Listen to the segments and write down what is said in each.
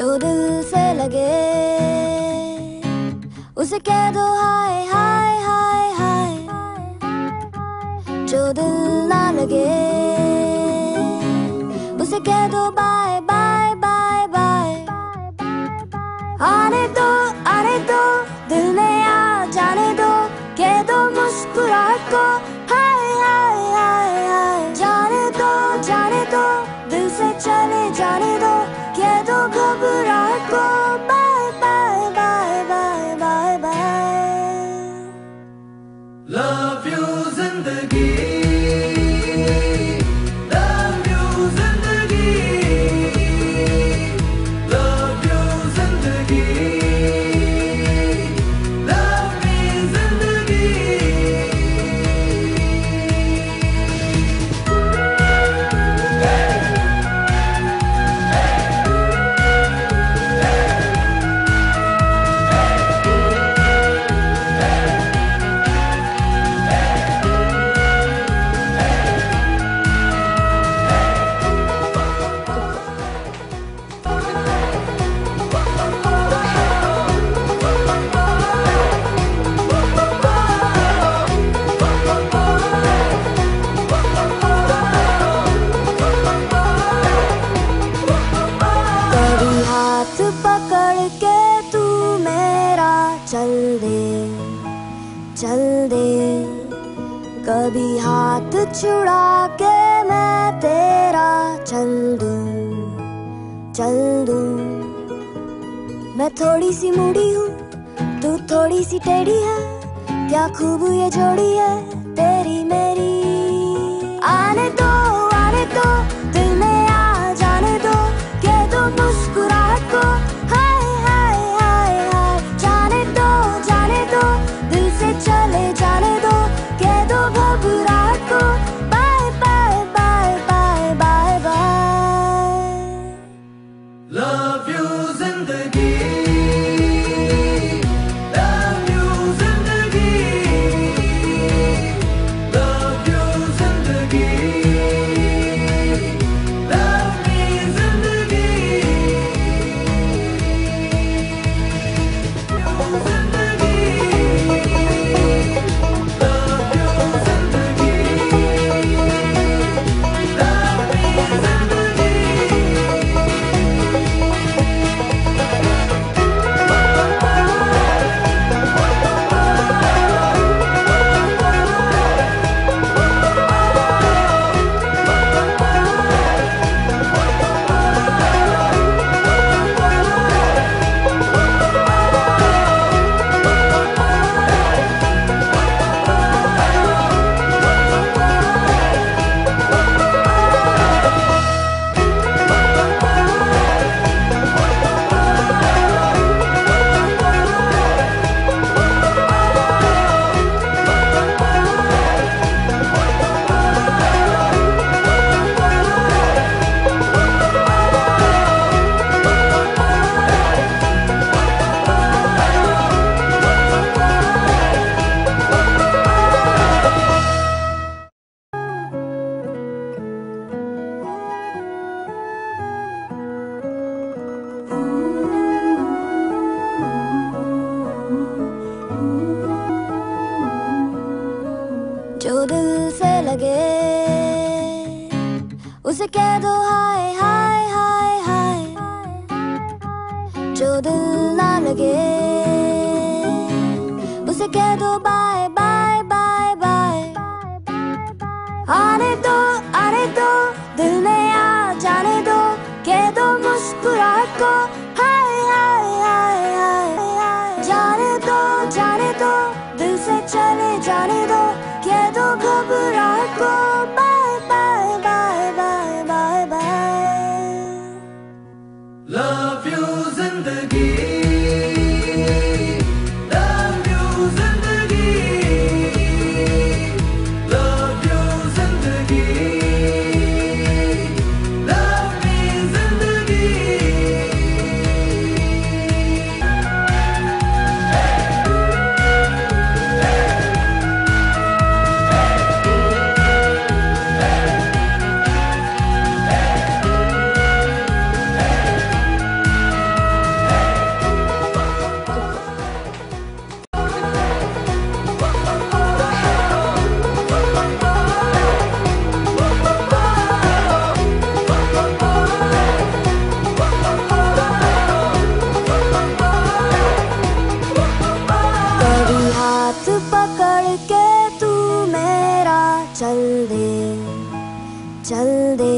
जो दिल से लगे। उसे कह दो, हाय हाय हाय हाय। जो दिल ना लगे। उसे कह दो, बाय बाय बाय बाय। आने दो आने दो, दिल में आ जाने दो। कह दो मुस्कुराहट को, हाय हाय हाय हाय। जाने दो जाने दो, दिल से चले जाने दो। लव यू ज़िंदगी चल दे। कभी हाथ छुड़ा के मैं तेरा चल दूँ चल दूँ। मैं थोड़ी सी मुड़ी हूँ, तू थोड़ी सी टेढ़ी है, क्या खूब ये जोड़ी है? लगे उसे कह दो हाय हाय हाय हाय। जो दिल ना लगे। चल दे।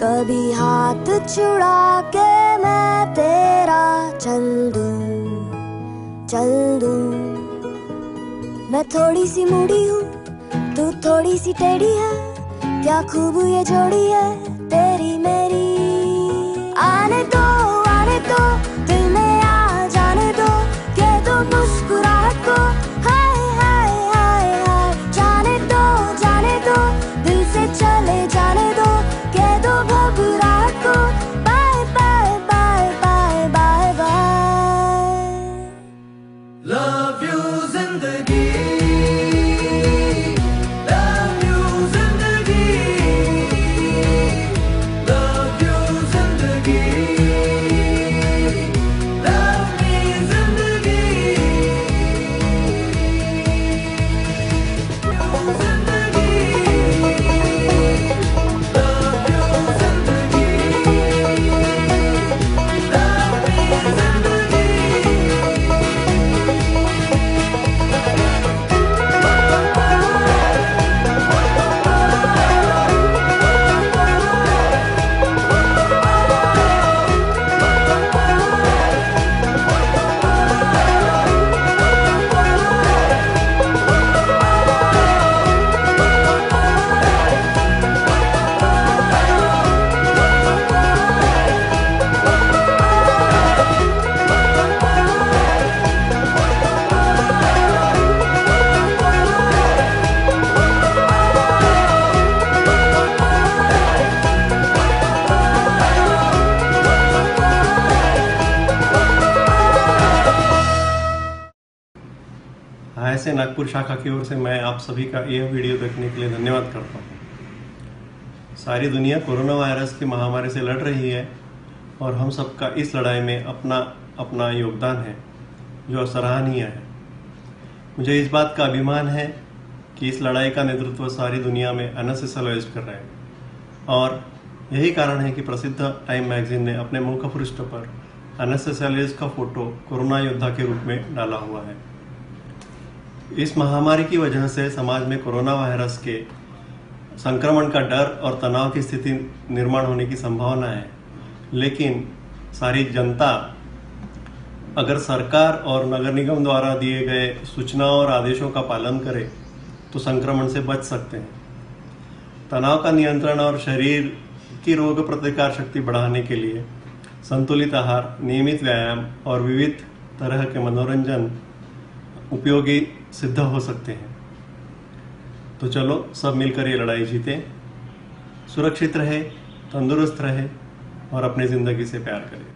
कभी हाथ छुड़ा के मैं तेरा चल दू चल दू। मैं थोड़ी सी मूडी हूँ, तू थोड़ी सी टेढ़ी है, क्या खूब ये जोड़ी है? हाय से नागपुर शाखा की ओर से मैं आप सभी का यह वीडियो देखने के लिए धन्यवाद करता हूँ। सारी दुनिया कोरोना वायरस की महामारी से लड़ रही है और हम सबका इस लड़ाई में अपना अपना योगदान है, जो सराहनीय है। मुझे इस बात का अभिमान है कि इस लड़ाई का नेतृत्व सारी दुनिया में अनसेसलाइज कर रहे हैं। और यही कारण है कि प्रसिद्ध टाइम मैगजीन ने अपने मुख पृष्ठ पर अनसेसलाइज का फ़ोटो कोरोना योद्धा के रूप में डाला हुआ है। इस महामारी की वजह से समाज में कोरोना वायरस के संक्रमण का डर और तनाव की स्थिति निर्माण होने की संभावना है। लेकिन सारी जनता, अगर सरकार और नगर निगम द्वारा दिए गए सूचनाओं और आदेशों का पालन करे तो संक्रमण से बच सकते हैं। तनाव का नियंत्रण और शरीर की रोग प्रतिकार शक्ति बढ़ाने के लिए संतुलित आहार, नियमित व्यायाम और विविध तरह के मनोरंजन उपयोगी सिद्ध हो सकते हैं। तो चलो, सब मिलकर ये लड़ाई जीते। सुरक्षित रहे, तंदुरुस्त रहे और अपनी ज़िंदगी से प्यार करें।